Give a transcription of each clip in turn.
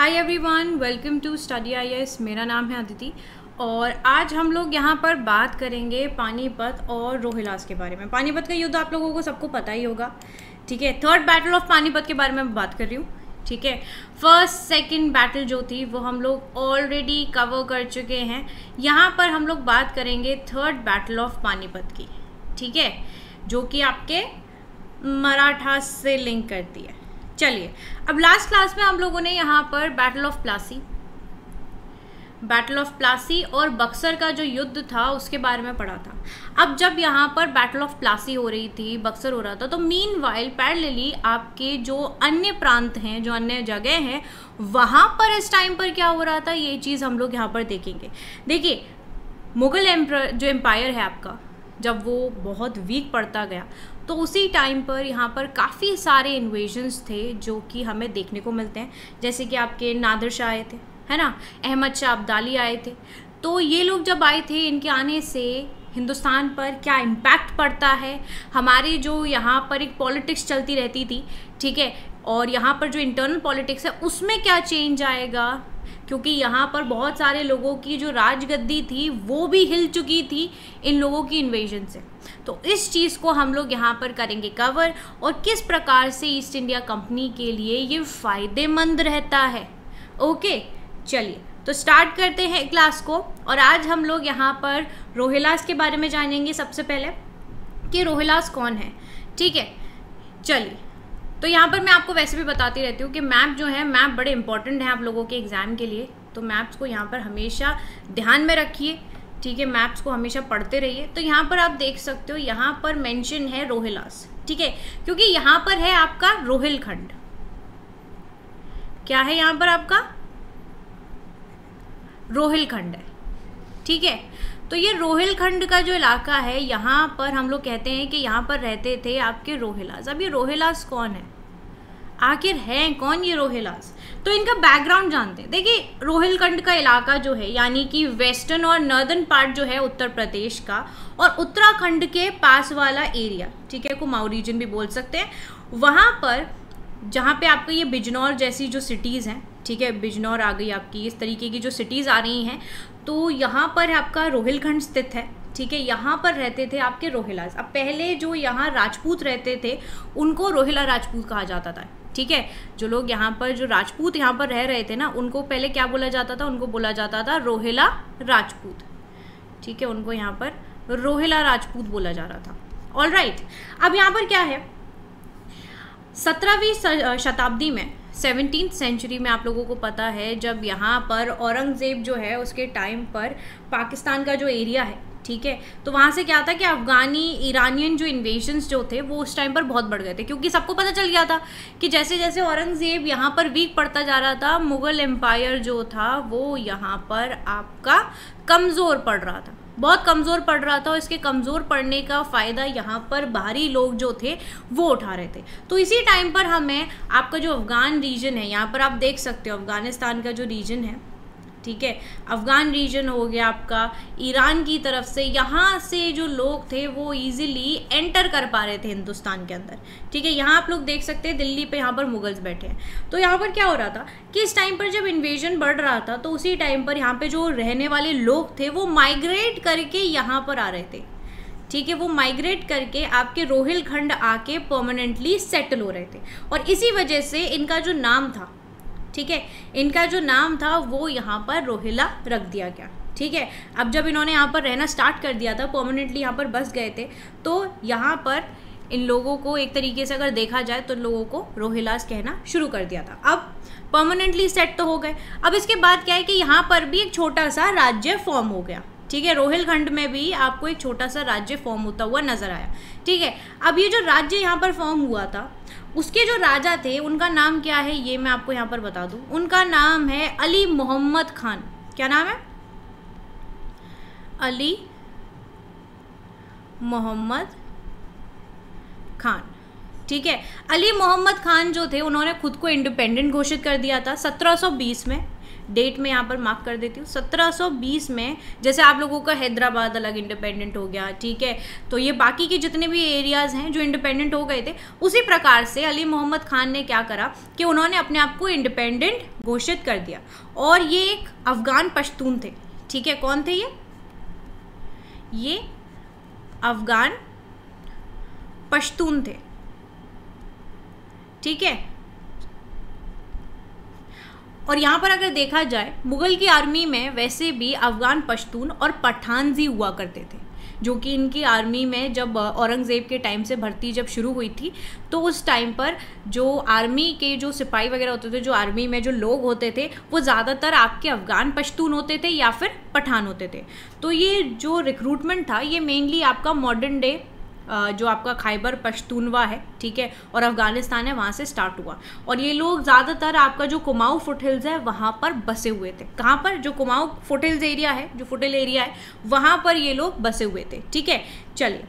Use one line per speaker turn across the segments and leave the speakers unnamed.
Hi everyone welcome to study IS मेरा नाम है अदिति और आज हम लोग यहाँ पर बात करेंगे पानीपत और रोहिलास के बारे में। पानीपत का युद्ध आप लोगों को सबको पता ही होगा, ठीक है? थर्ड बैटल ऑफ़ पानीपत के बारे में बात कर रही हूँ, ठीक है? फ़र्स्ट सेकंड बैटल जो थी, वो हम लोग ऑलरेडी कवर कर चुके हैं। यहाँ पर हम लोग बात करेंगे थर्ड बैटल ऑफ़ पानीपत की, ठीक है? जो कि आपके मराठा से लिंक करती है। चलिए, अब लास्ट क्लास में हम लोगों ने यहाँ पर battle of Plassey battle of Plassey और बक्सर का जो युद्ध था उसके बारे में पढ़ा था। अब जब यहाँ पर बैटल ऑफ़ प्लासी हो रही थी बक्सर हो रहा था तो मीन वाइल पैरलेली आपके जो अन्य प्रांत हैं, जो अन्य जगह हैं, वहाँ पर इस टाइम पर क्या हो रहा था, ये चीज़ हम लोग यहाँ पर देखेंगे। देखिए, मुग़ल एम्पर, जो एम्पायर है आपका, जब वो बहुत वीक पड़ता गया तो उसी टाइम पर यहाँ पर काफ़ी सारे इन्वेजन्स थे जो कि हमें देखने को मिलते हैं। जैसे कि आपके नादिर शाह आए थे, है ना? अहमद शाह अब्दाली आए थे। तो ये लोग जब आए थे, इनके आने से हिंदुस्तान पर क्या इम्पैक्ट पड़ता है? हमारी जो यहाँ पर एक पॉलिटिक्स चलती रहती थी, ठीक है? और यहाँ पर जो इंटरनल पॉलिटिक्स है, उसमें क्या चेंज आएगा? क्योंकि यहाँ पर बहुत सारे लोगों की जो राजगद्दी थी, वो भी हिल चुकी थी इन लोगों की इन्वेजन से। तो इस चीज़ को हम लोग यहाँ पर करेंगे कवर और किस प्रकार से ईस्ट इंडिया कंपनी के लिए ये फ़ायदेमंद रहता है। ओके चलिए तो स्टार्ट करते हैं क्लास को और आज हम लोग यहाँ पर रोहिलास के बारे में जानेंगे सबसे पहले कि रोहिलास कौन है। ठीक है? चलिए तो यहाँ पर मैं आपको वैसे भी बताती रहती हूँ कि मैप जो है, मैप बड़े इंपॉर्टेंट हैं आप लोगों के एग्ज़ाम के लिए। तो मैप्स को यहाँ पर हमेशा ध्यान में रखिए, ठीक है? मैप्स को हमेशा पढ़ते रहिए। तो यहाँ पर आप देख सकते हो, यहाँ पर मेंशन है रोहिलास ठीक है? क्योंकि यहाँ पर है आपका रोहिलखंड क्या है यहाँ पर आपका? रोहिलखंड है, ठीक है? तो ये रोहिलखंड का जो इलाका है, यहाँ पर हम लोग कहते हैं कि यहाँ पर रहते थे आपके रोहिलास अब ये रोहिलास कौन है? आखिर हैं कौन ये रोहिलास? तो इनका बैकग्राउंड जानते हैं। देखिए, रोहिलखंड का इलाका जो है, यानी कि वेस्टर्न और नर्दर्न पार्ट जो है, उत्तर प्रदेश का और उत्तराखंड के पास वाला एरिया ठीक है, कुमाऊं रीजन भी बोल सकते हैं। वहाँ पर, जहाँ पे आपको ये बिजनौर जैसी जो सिटीज़ हैं, ठीक है, बिजनौर आ गई आपकी, इस तरीके की जो सिटीज़ आ रही हैं तो यहाँ पर आपका रोहिलखंड स्थित है, ठीक है, यहाँ पर रहते थे आपके रोहिलास। अब पहले जो यहाँ राजपूत रहते थे, उनको रोहिला राजपूत कहा जाता था। ठीक है? जो लोग यहाँ पर, जो राजपूत यहाँ पर रह रहे थे ना, उनको पहले क्या बोला जाता था? उनको बोला जाता था रोहिला राजपूत। ठीक है? उनको यहाँ पर रोहिला राजपूत बोला जा रहा था। All right. अब यहाँ पर क्या है? सत्रहवीं शताब्दी में सेवनटीन सेंचुरी में आप लोगों को पता है, जब यहाँ पर औरंगज़ेब जो है, उसके टाइम पर पाकिस्तान का जो एरिया है ठीक है? तो वहाँ से क्या था कि अफ़गानी, ईरानियन जो इन्वेजन्स जो थे, वो उस टाइम पर बहुत बढ़ गए थे, क्योंकि सबको पता चल गया था कि जैसे जैसे औरंगज़ेब यहाँ पर वीक पड़ता जा रहा था, मुग़ल एम्पायर जो था, वो यहाँ पर आपका कमज़ोर पड़ रहा था। बहुत कमज़ोर पड़ रहा था और इसके कमज़ोर पड़ने का फ़ायदा यहाँ पर बाहरी लोग जो थे, वो उठा रहे थे। तो इसी टाइम पर हमें आपका जो अफ़गान रीजन है, यहाँ पर आप देख सकते हो, अफ़गानिस्तान का जो रीजन है ठीक है? अफ़गान रीजन हो गया आपका, ईरान की तरफ़ से, यहाँ से जो लोग थे, वो इजीली एंटर कर पा रहे थे हिंदुस्तान के अंदर। ठीक है? यहाँ आप लोग देख सकते हैं, दिल्ली पे यहाँ पर मुगल्स बैठे हैं। तो यहाँ पर क्या हो रहा था? कि इस टाइम पर जब इन्वेजन बढ़ रहा था तो उसी टाइम पर यहाँ पे जो रहने वाले लोग थे, वो माइग्रेट करके यहाँ पर आ रहे थे। ठीक है? वो माइग्रेट करके आपके रोहिलखंड आके परमानेंटली सेटल हो रहे थे। और इसी वजह से इनका जो नाम था ठीक है? इनका जो नाम था, वो यहाँ पर रोहिला रख दिया गया। ठीक है? अब जब इन्होंने यहाँ पर रहना स्टार्ट कर दिया था परमानेंटली यहाँ पर बस गए थे तो यहाँ पर इन लोगों को एक तरीके से अगर देखा जाए तो लोगों को रोहिलास कहना शुरू कर दिया था। अब परमानेंटली सेट तो हो गए। अब इसके बाद क्या है कि यहाँ पर भी एक छोटा सा राज्य फॉर्म हो गया। ठीक है? रोहिलखंड में भी आपको एक छोटा सा राज्य फॉर्म होता हुआ नज़र आया। ठीक है? अब ये जो राज्य यहाँ पर फॉर्म हुआ था उसके जो राजा थे, उनका नाम क्या है, ये मैं आपको यहाँ पर बता दूँ। उनका नाम है अली मोहम्मद खान। क्या नाम है? अली मोहम्मद खान। ठीक है? अली मोहम्मद खान जो थे, उन्होंने खुद को इंडिपेंडेंट घोषित कर दिया था 1720 में। डेट में यहाँ पर मार्क कर देती हूँ। 1720 में, जैसे आप लोगों का हैदराबाद अलग इंडिपेंडेंट हो गया, ठीक है? तो ये बाकी के जितने भी एरियाज़ हैं जो इंडिपेंडेंट हो गए थे, उसी प्रकार से अली मोहम्मद खान ने क्या करा कि उन्होंने अपने आप को इंडिपेंडेंट घोषित कर दिया। और ये एक अफगान पश्तून थे, ठीक है? कौन थे ये? ये अफगान पश्तून थे, ठीक है? और यहाँ पर अगर देखा जाए, मुगल की आर्मी में वैसे भी अफगान पश्तून और पठानजी हुआ करते थे, जो कि इनकी आर्मी में जब औरंगज़ेब के टाइम से भर्ती जब शुरू हुई थी तो उस टाइम पर जो आर्मी के जो सिपाही वगैरह होते थे, जो आर्मी में जो लोग होते थे, वो ज़्यादातर आपके अफ़गान पश्तून होते थे या फिर पठान होते थे। तो ये जो रिक्रूटमेंट था, ये मेनली आपका मॉडर्न डे जो आपका खाइबर पश्तूनवा है, ठीक है, और अफ़गानिस्तान है, वहाँ से स्टार्ट हुआ। और ये लोग ज़्यादातर आपका जो कुमाऊँ फुटहिल्स है, वहाँ पर बसे हुए थे। कहाँ पर? जो कुमाऊँ फुट हिल्स एरिया है, जो फुट हिल एरिया है, वहाँ पर ये लोग बसे हुए थे, ठीक है? चलिए।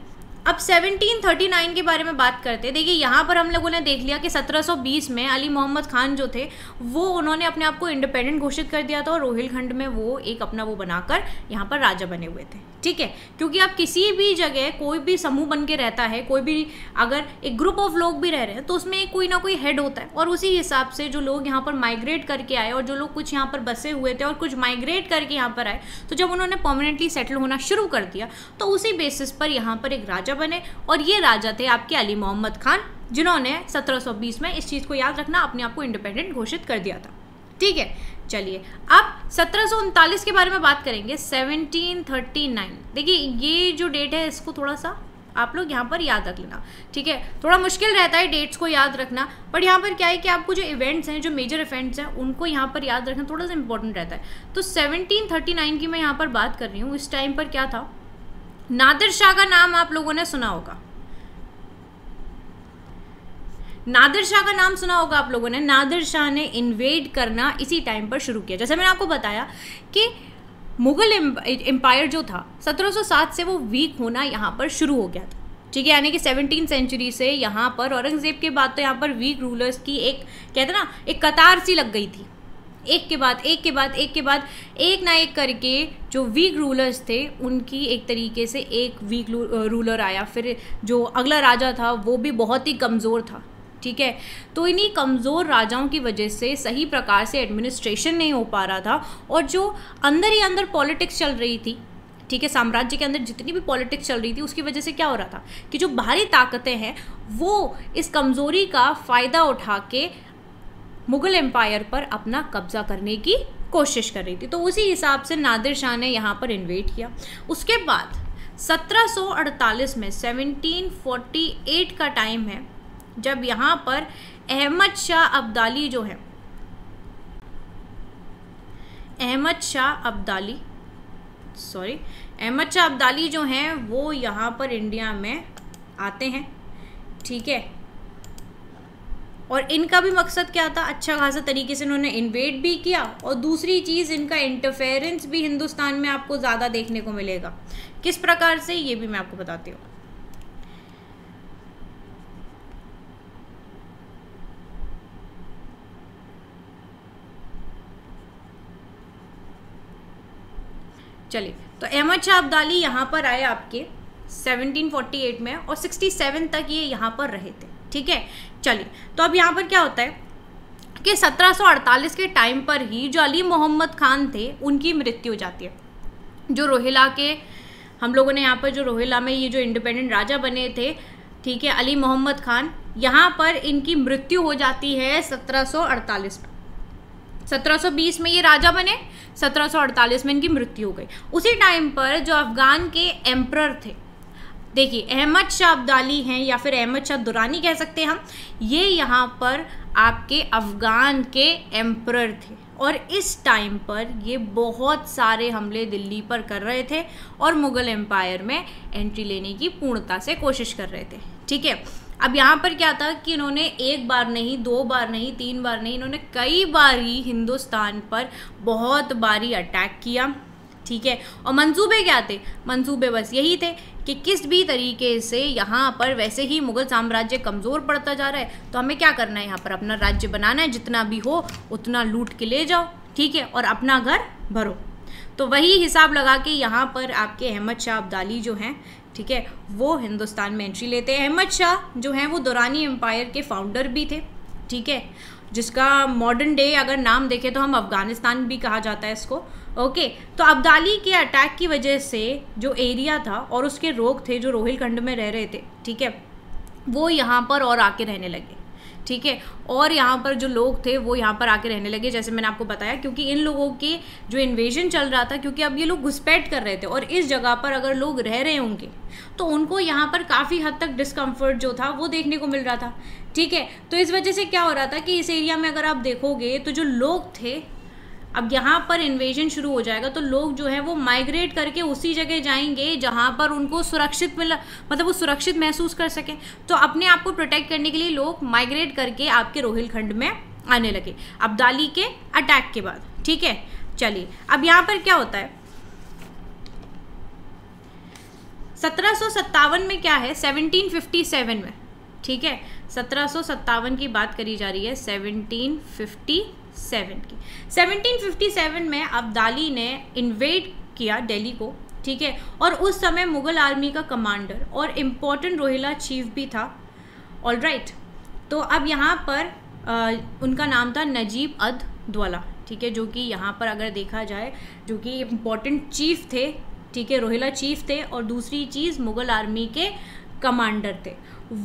अब 1739 के बारे में बात करते हैं। देखिए, यहाँ पर हम लोगों ने देख लिया कि 1720 में अली मोहम्मद खान जो थे, वो उन्होंने अपने आप को इंडिपेंडेंट घोषित कर दिया था और रोहिलखंड में वो एक अपना वो बनाकर यहाँ पर राजा बने हुए थे। ठीक है? क्योंकि आप किसी भी जगह कोई भी समूह बन के रहता है, कोई भी अगर एक ग्रुप ऑफ़ लोग भी रह रहे हैं तो उसमें कोई ना कोई हेड होता है। और उसी हिसाब से जो लोग यहाँ पर माइग्रेट करके आए और जो लोग कुछ यहाँ पर बसे हुए थे और कुछ माइग्रेट करके यहाँ पर आए तो जब उन्होंने परमानेंटली सेटल होना शुरू कर दिया तो उसी बेसिस पर यहाँ पर एक राजा बने और ये राजा थे आपके अली मोहम्मद खान, जिन्होंने 1720 में इस चीज़ को याद रखना, अपने आप को इंडिपेंडेंट घोषित कर दिया था। ठीक है, चलिए, अब सत्रह के बारे में बात करेंगे 1739 देखिए, ये जो डेट है, इसको थोड़ा सा आप लोग यहाँ पर याद रख लेना। ठीक है, थोड़ा मुश्किल रहता है डेट्स को याद रखना बट यहाँ पर क्या है कि आपको जो इवेंट्स हैं, जो मेजर इवेंट्स हैं, उनको यहाँ पर याद रखना थोड़ा सा इंपॉर्टेंट रहता है। तो 1739 की मैं यहाँ पर बात कर रही हूँ, इस टाइम पर क्या था? नादिर शाह का नाम आप लोगों ने सुना होगा। नादिर शाह का नाम सुना होगा आप लोगों ने। नादिर शाह ने इन्वेड करना इसी टाइम पर शुरू किया। जैसे मैंने आपको बताया कि मुगल एम्पायर जो था 1707 से वो वीक होना यहाँ पर शुरू हो गया था। ठीक है, यानी कि सेवनटीन सेंचुरी से यहाँ पर औरंगज़ेब के बाद तो यहाँ पर वीक रूलर्स की एक, कहते ना, एक कतार सी लग गई थी। एक के बाद, एक के बाद, एक के बाद, एक ना एक करके जो वीक रूलर्स थे, उनकी एक तरीके से एक वीक रूलर आया। फिर जो अगला राजा था, वो भी बहुत ही कमज़ोर था, ठीक है? तो इन्हीं कमज़ोर राजाओं की वजह से सही प्रकार से एडमिनिस्ट्रेशन नहीं हो पा रहा था और जो अंदर ही अंदर पॉलिटिक्स चल रही थी, ठीक है? साम्राज्य के अंदर जितनी भी पॉलिटिक्स चल रही थी, उसकी वजह से क्या हो रहा था कि जो बाहरी ताकतें हैं, वो इस कमज़ोरी का फ़ायदा उठा के मुग़ल एम्पायर पर अपना कब्ज़ा करने की कोशिश कर रही थी। तो उसी हिसाब से नादिर शाह ने यहाँ पर इन्वेट किया। उसके बाद 1748 में 1748 का टाइम है, जब यहाँ पर अहमद शाह अब्दाली जो है, अहमद शाह अब्दाली सॉरी अहमद शाह अब्दाली जो हैं, वो यहाँ पर इंडिया में आते हैं। ठीक है? और इनका भी मकसद क्या था? अच्छा खासा तरीके से इन्होंने इन्वेट भी किया और दूसरी चीज़, इनका इंटरफेरेंस भी हिंदुस्तान में आपको ज़्यादा देखने को मिलेगा। किस प्रकार से? ये भी मैं आपको बताती हूँ। चलिए तो अहमद शाह अब्दाली यहाँ पर आए आपके 1748 में और 67 तक ये यहाँ पर रहे थे। ठीक है? चलिए तो अब यहाँ पर क्या होता है कि 1748 के टाइम पर ही जो अली मोहम्मद खान थे, उनकी मृत्यु हो जाती है। जो रोहिला के, हम लोगों ने यहाँ पर जो रोहिला में ये जो इंडिपेंडेंट राजा बने थे, ठीक है, अली मोहम्मद खान, यहाँ पर इनकी मृत्यु हो जाती है 1748 में। 1720 में ये राजा बने 1748 में इनकी मृत्यु हो गई। उसी टाइम पर जो अफगान के एम्प्रर थे देखिए, अहमद शाह अब्दाली हैं या फिर अहमद शाह दुरानी कह सकते हैं हम, ये यहाँ पर आपके अफ़गान के एम्प्रर थे और इस टाइम पर ये बहुत सारे हमले दिल्ली पर कर रहे थे और मुग़ल एम्पायर में एंट्री लेने की पूर्णता से कोशिश कर रहे थे, ठीक है? अब यहाँ पर क्या था कि इन्होंने एक बार नहीं, दो बार नहीं, तीन बार नहीं, इन्होंने कई बार ही हिंदुस्तान पर बहुत बारी अटैक किया, ठीक है? और मंसूबे क्या थे? मंसूबे बस यही थे कि किस भी तरीके से यहाँ पर वैसे ही मुग़ल साम्राज्य कमज़ोर पड़ता जा रहा है तो हमें क्या करना है यहाँ पर? अपना राज्य बनाना है, जितना भी हो, उतना लूट के ले जाओ, ठीक है? और अपना घर भरो। तो वही हिसाब लगा के यहाँ पर आपके अहमद शाह अब्दाली जो हैं, ठीक है, वो हिंदुस्तान में एंट्री लेते हैं। अहमद शाह जो हैं, वो दुरानी एम्पायर के फाउंडर भी थे, ठीक है? जिसका मॉडर्न डे अगर नाम देखें तो हम अफ़गानिस्तान भी कहा जाता है इसको। ओके तो अब्दाली के अटैक की वजह से जो एरिया था और उसके रोग थे जो रोहिलखंड में रह रहे थे, ठीक है, वो यहाँ पर और आके रहने लगे, ठीक है, और यहाँ पर जो लोग थे वो यहाँ पर आके रहने लगे, जैसे मैंने आपको बताया, क्योंकि इन लोगों के जो इन्वेजन चल रहा था, क्योंकि अब ये लोग घुसपैठ कर रहे थे, और इस जगह पर अगर लोग रह रहे होंगे तो उनको यहाँ पर काफ़ी हद तक डिस्कम्फर्ट जो था वो देखने को मिल रहा था, ठीक है तो इस वजह से क्या हो रहा था कि इस एरिया में अगर आप देखोगे तो जो लोग थे अब यहाँ पर इन्वेजन शुरू हो जाएगा तो लोग जो है वो माइग्रेट करके उसी जगह जाएँगे जहाँ पर उनको सुरक्षित मिला मतलब वो सुरक्षित महसूस कर सकें। तो अपने आप को प्रोटेक्ट करने के लिए लोग माइग्रेट करके आपके रोहिलखंड में आने लगे। अब्दाली के अटैक के बाद, ठीक है? चलिए, अब यहाँ पर क्या होता है? सत्रह में क्या है? 1757 में, ठीक है? सत्रह की बात करी जा रही है 1757 की 1757 में अब्दाली ने इन्वेड किया दिल्ली को ठीक है? और उस समय मुग़ल आर्मी का कमांडर और इम्पोर्टेंट रोहिला चीफ भी था। All right. तो अब यहाँ पर आ, उनका नाम था नजीब अद द्वाला ठीक है? जो कि यहाँ पर अगर देखा जाए जो कि इम्पोर्टेंट चीफ थे ठीक है? रोहिला चीफ थे और दूसरी चीज़ मुग़ल आर्मी के कमांडर थे।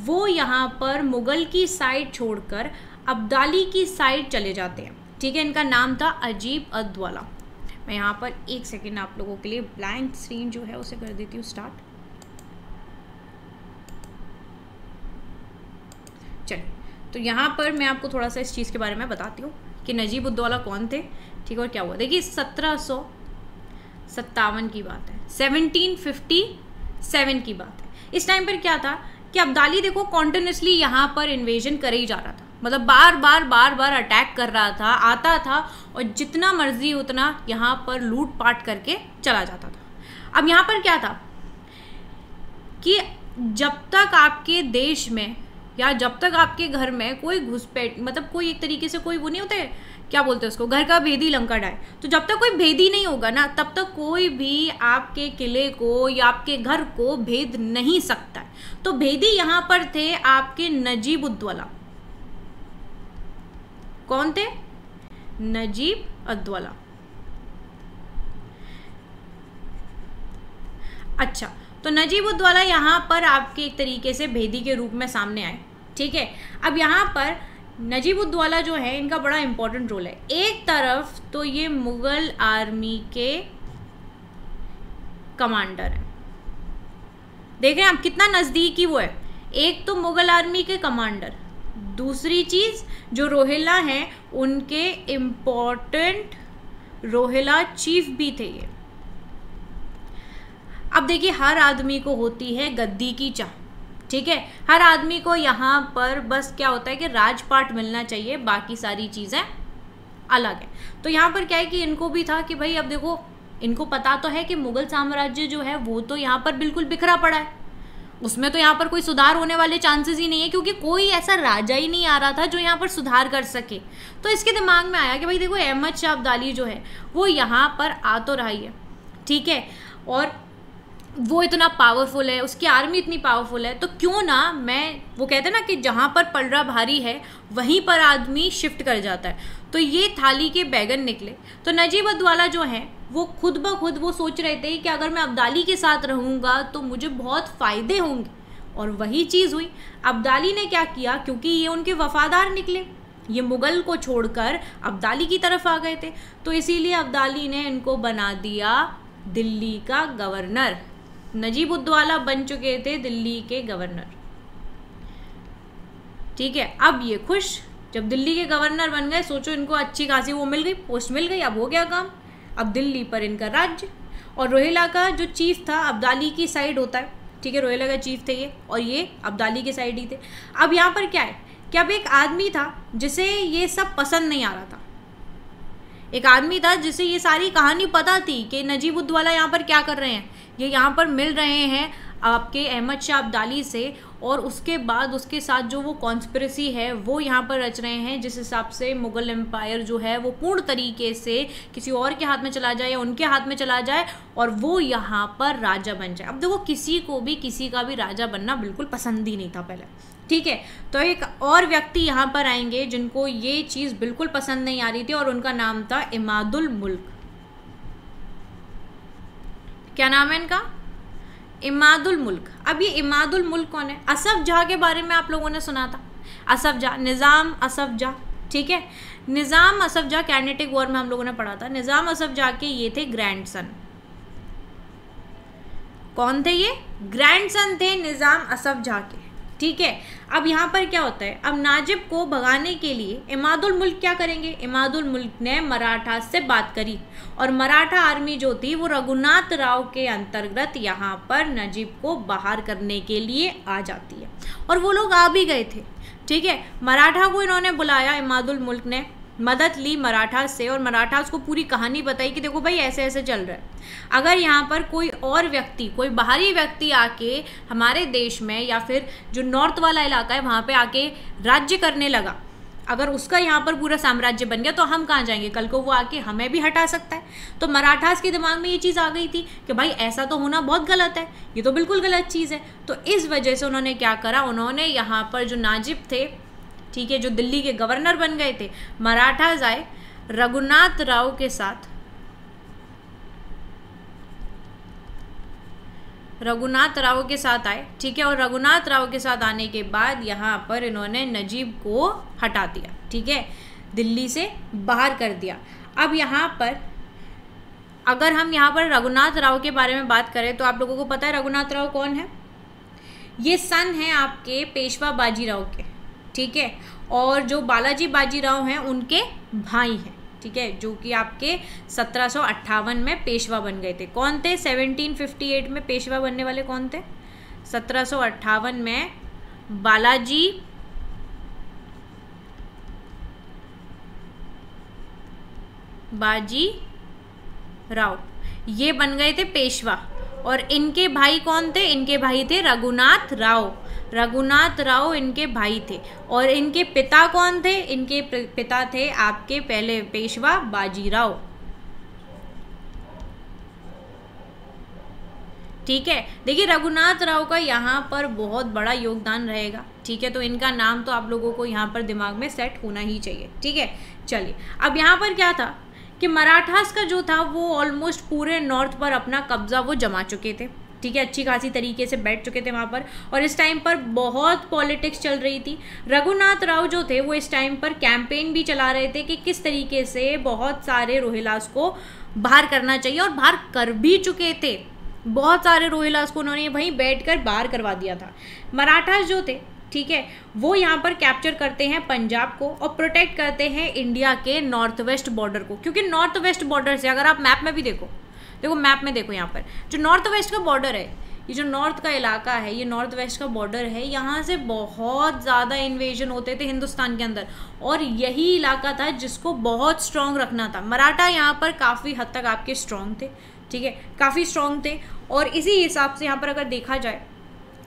वो यहाँ पर मुग़ल की साइड छोड़कर अब्दाली की साइड चले जाते हैं। ठीक है, इनका नाम था अजीब अद्वाला। मैं यहाँ पर एक सेकेंड आप लोगों के लिए ब्लैंक स्क्रीन जो है उसे कर देती हूँ स्टार्ट चलिए तो यहाँ पर मैं आपको थोड़ा सा इस चीज़ के बारे में बताती हूँ कि नजीब उद्दौला कौन थे। ठीक है, और क्या हुआ? देखिए, सत्रह सौ सत्तावन की बात है सेवनटीन फिफ्टी सेवन की बात है। इस टाइम पर क्या था कि अब्दाली देखो कॉन्टिन्यूसली यहाँ पर इन्वेजन करे ही जा रहा था। मतलब बार बार बार बार अटैक कर रहा था, आता था और जितना मर्ज़ी उतना यहाँ पर लूट पाट करके चला जाता था। अब यहाँ पर क्या था? कि जब तक आपके देश में या जब तक आपके घर में कोई घुसपैठ मतलब कोई एक तरीके से कोई वो नहीं होता, क्या बोलते हैं उसको, घर का भेदी लंका डाय तो जब तक कोई भेदी नहीं होगा ना, तब तक कोई भी आपके किले को या आपके घर को भेद नहीं सकता है। तो भेदी यहाँ पर थे आपके नजीब उद्दौला कौन थे? नजीब अद्वाला। अच्छा तो नजीब उद्वाला यहाँ पर आपके एक तरीके से भेदी के रूप में सामने आए, ठीक है? अब यहाँ पर नजीब उद्वाला जो है, इनका बड़ा इंपॉर्टेंट रोल है। एक तरफ़ तो ये मुगल आर्मी के कमांडर हैं। देख रहे हैं आप कितना नज़दीकी वो है। एक तो मुगल आर्मी के कमांडर दूसरी चीज़, जो रोहिला हैं, उनके इम्पोर्टेंट रोहिला चीफ भी थे ये। अब देखिए, हर आदमी को होती है गद्दी की चाह, ठीक है? हर आदमी को यहाँ पर बस क्या होता है कि राजपाट मिलना चाहिए, बाकी सारी चीज़ें अलग है। तो यहाँ पर क्या है कि इनको भी था कि भाई, अब देखो, इनको पता तो है कि मुगल साम्राज्य जो है, वो तो यहाँ पर बिल्कुल बिखरा पड़ा है। उसमें तो यहाँ पर कोई सुधार होने वाले चांसेस ही नहीं है, क्योंकि कोई ऐसा राजा ही नहीं आ रहा था जो यहाँ पर सुधार कर सके। तो इसके दिमाग में आया कि भाई देखो, अहमद शाह अब्दाली जो है, वो यहाँ पर आ तो रही है, ठीक है? और वो इतना पावरफुल है, उसकी आर्मी इतनी पावरफुल है तो क्यों ना मैं, वो कहते हैं ना कि जहाँ पर पलड़ा भारी है, वहीं पर आदमी शिफ्ट कर जाता है। तो ये थाली के बैगन निकले। तो नजीब अदवाला जो हैं, वो खुद ब खुद वो सोच रहे थे कि अगर मैं अब्दाली के साथ रहूँगा तो मुझे बहुत फ़ायदे होंगे। और वही चीज़ हुई। अब्दाली ने क्या किया, क्योंकि ये उनके वफादार निकले। ये मुग़ल को छोड़कर अब्दाली की तरफ़ आ गए थे। तो इसीलिए अब्दाली ने इनको बना दिया दिल्ली का गवर्नर नजीब उद्दवाला बन चुके थे दिल्ली के गवर्नर। ठीक है, अब ये खुश, जब दिल्ली के गवर्नर बन गए, सोचो इनको अच्छी खासी वो मिल गई, पोस्ट मिल गई, अब हो गया काम। अब दिल्ली पर इनका राज्य, और रोहिला का जो चीफ था, अब्दाली की साइड होता है। ठीक है, रोहिला का चीफ थे ये, और ये अब्दाली के साइड ही थे। अब यहाँ पर क्या है? कि अब एक आदमी था, जिसे ये सब पसंद नहीं आ रहा था। एक आदमी था जिसे ये सारी कहानी पता थी कि नजीब उद्दवाला यहाँ पर क्या कर रहे हैं। ये यहाँ पर मिल रहे हैं आपके अहमद शाह अब्दाली से, और उसके बाद उसके साथ जो वो कॉन्स्परेसी है, वो यहाँ पर रच रहे हैं, जिस हिसाब से मुग़ल एम्पायर जो है, वो पूर्ण तरीके से किसी और के हाथ में चला जाए या उनके हाथ में चला जाए, और वो यहाँ पर राजा बन जाए। अब देखो, किसी को भी, किसी का भी राजा बनना बिल्कुल पसंद ही नहीं था पहले। ठीक है? तो एक और व्यक्ति यहाँ पर आएँगे, जिनको ये चीज़ बिल्कुल पसंद नहीं आ रही थी, और उनका नाम था इमादुल मुल्क। क्या नाम है इनका? इमादुल मुल्क। अब ये इमादुल मुल्क कौन है? असफ जहाँ के बारे में आप लोगों ने सुना था। असफ जहाँ, निज़ाम असफ जहाँ, ठीक है? निज़ाम असफ जहाँ कैनेटिक वॉर में हम लोगों ने पढ़ा था। निज़ाम असफ जहाँ के ये थे ग्रैंड सन कौन थे ये? ग्रैंड सन थे निज़ाम असफ जहाँ के। ठीक है? अब यहाँ पर क्या होता है? अब नाजिब को भगाने के लिए इमादुल मुल्क क्या करेंगे? इमादुल मुल्क ने मराठा से बात करी। और मराठा आर्मी जो थी, वो रघुनाथ राव के अंतर्गत यहाँ पर नजीब को बाहर करने के लिए आ जाती है। और वो लोग आ भी गए थे। ठीक है? मराठा को इन्होंने बुलाया, इमादुल मुल्क ने। मदद ली मराठा से और मराठा उसको पूरी कहानी बताई कि देखो भाई, ऐसे ऐसे चल रहा है। अगर यहाँ पर कोई और व्यक्ति, कोई बाहरी व्यक्ति आके हमारे देश में या फिर जो नॉर्थ वाला इलाका है, वहाँ पे आके राज्य करने लगा, अगर उसका यहाँ पर पूरा साम्राज्य बन गया तो हम कहाँ जाएँगे? कल को वो आके हमें भी हटा सकता है। तो मराठास के दिमाग में ये चीज़ आ गई थी कि भाई, ऐसा तो होना बहुत गलत है, ये तो बिल्कुल गलत चीज़ है। तो इस वजह से उन्होंने क्या करा? उन्होंने यहाँ पर जो नाजिब थे ठीक है, जो दिल्ली के गवर्नर बन गए थे मराठाज आए रघुनाथ राव के साथ। रघुनाथ राव के साथ आए, ठीक है, और रघुनाथ राव के साथ आने के बाद यहाँ पर इन्होंने नजीब को हटा दिया, ठीक है, दिल्ली से बाहर कर दिया। अब यहाँ पर, अगर हम यहाँ पर रघुनाथ राव के बारे में बात करें तो आप लोगों को पता है रघुनाथ राव कौन है? ये सन है आपके पेशवा बाजीराव के। ठीक है? और जो बालाजी बाजीराव हैं, उनके भाई हैं, ठीक है? जो कि आपके सत्रह में पेशवा बन गए थे। कौन थे? 1758 में पेशवा बनने वाले कौन थे? सत्रह में बालाजी बाजी राव, ये बन गए थे पेशवा। और इनके भाई कौन थे? इनके भाई थे रघुनाथ राव। रघुनाथ राव इनके भाई थे। और इनके पिता कौन थे? इनके पिता थे आपके पहले पेशवा बाजीराव ठीक है? देखिए, रघुनाथ राव का यहाँ पर बहुत बड़ा योगदान रहेगा। ठीक है? तो इनका नाम तो आप लोगों को यहाँ पर दिमाग में सेट होना ही चाहिए। ठीक है? चलिए, अब यहाँ पर क्या था कि मराठास का जो था, वो ऑलमोस्ट पूरे नॉर्थ पर अपना कब्जा वो जमा चुके थे। ठीक है, अच्छी खासी तरीके से बैठ चुके थे वहाँ पर। और इस टाइम पर बहुत पॉलिटिक्स चल रही थी। रघुनाथ राव जो थे, वो इस टाइम पर कैंपेन भी चला रहे थे कि किस तरीके से बहुत सारे रोहिलास को बाहर करना चाहिए। और बाहर कर भी चुके थे। बहुत सारे रोहिलास को उन्होंने वहीं बैठ कर बाहर करवा दिया था। मराठास जो थे, ठीक है, वो यहाँ पर कैप्चर करते हैं पंजाब को और प्रोटेक्ट करते हैं इंडिया के नॉर्थ वेस्ट बॉर्डर को। क्योंकि नॉर्थ वेस्ट बॉर्डर से अगर आप मैप में भी देखो देखो, मैप में देखो यहाँ पर। जो नॉर्थ वेस्ट का बॉर्डर है, ये जो नॉर्थ का इलाका है, ये नॉर्थ वेस्ट का बॉर्डर है, यहाँ से बहुत ज़्यादा इन्वेजन होते थे हिंदुस्तान के अंदर। और यही इलाका था जिसको बहुत स्ट्रॉन्ग रखना था। मराठा यहाँ पर काफ़ी हद तक आपके स्ट्रॉन्ग थे, ठीक है? काफ़ी स्ट्रॉन्ग थे। और इसी हिसाब से यहाँ पर अगर देखा जाए,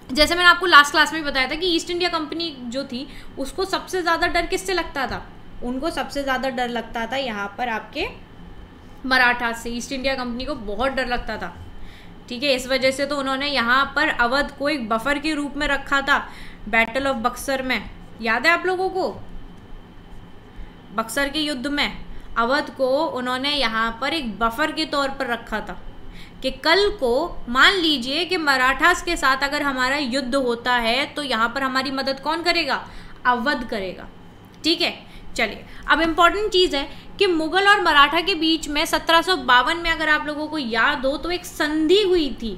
जैसे मैंने आपको लास्ट क्लास में बताया था कि ईस्ट इंडिया कंपनी जो थी, उसको सबसे ज़्यादा डर किससे लगता था? उनको सबसे ज़्यादा डर लगता था यहाँ पर आपके मराठा से ईस्ट इंडिया कंपनी को बहुत डर लगता था। ठीक है, इस वजह से तो उन्होंने यहाँ पर अवध को एक बफर के रूप में रखा था बैटल ऑफ़ बक्सर में। याद है आप लोगों को? बक्सर के युद्ध में, अवध को उन्होंने यहाँ पर एक बफर के तौर पर रखा था कि कल को मान लीजिए कि मराठास के साथ अगर हमारा युद्ध होता है तो यहाँ पर हमारी मदद कौन करेगा? अवध करेगा। ठीक है, चलिए, अब इंपॉर्टेंट चीज़ है कि मुगल और मराठा के बीच में सत्रह सौ बावन में अगर आप लोगों को याद हो तो एक संधि हुई थी।